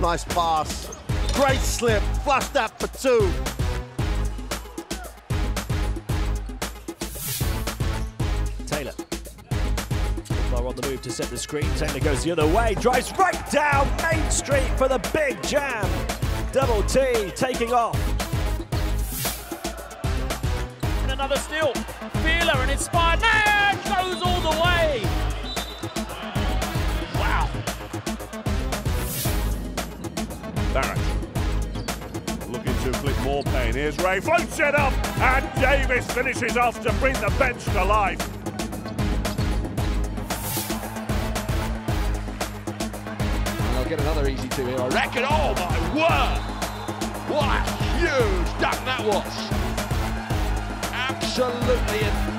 Nice pass. Great slip. Flush that for two. Taylor. Football on the move to set the screen. Taylor goes the other way, drives right down Main Street for the big jam. Double T taking off. And another steal. Fieler and inspired Barrett looking to inflict more pain. Here's Ray, floats it up, and Davis finishes off to bring the bench to life. And I'll get another easy two here, I reckon. Oh my word! What a huge dunk that was! Absolutely!